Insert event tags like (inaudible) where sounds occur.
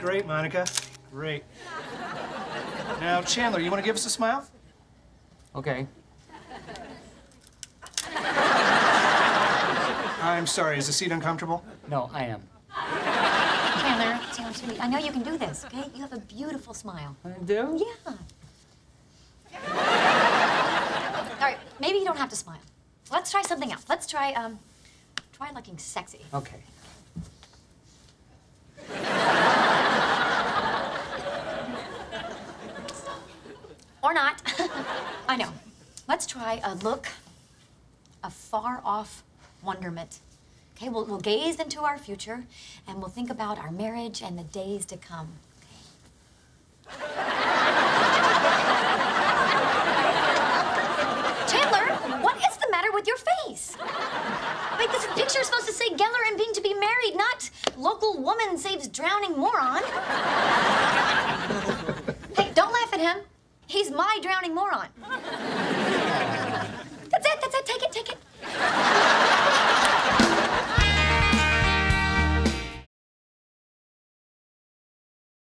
great, Monica. Great. Now, Chandler, you want to give us a smile? Okay. I'm sorry, is the seat uncomfortable? No, I am. Chandler, Chandler, sweetie, I know you can do this, okay? You have a beautiful smile. I do? Yeah. All right, maybe you don't have to smile. Let's try something else. Let's try, um, try looking sexy. Okay. Or not. (laughs) I know. Let's try a look of far off wonderment. Okay, we'll, we'll gaze into our future and we'll think about our marriage and the days to come. (laughs) Chandler, what is the matter with your face? Wait, this picture is supposed to say Geller and Bing to be married, not local woman saves drowning moron. He's my drowning moron.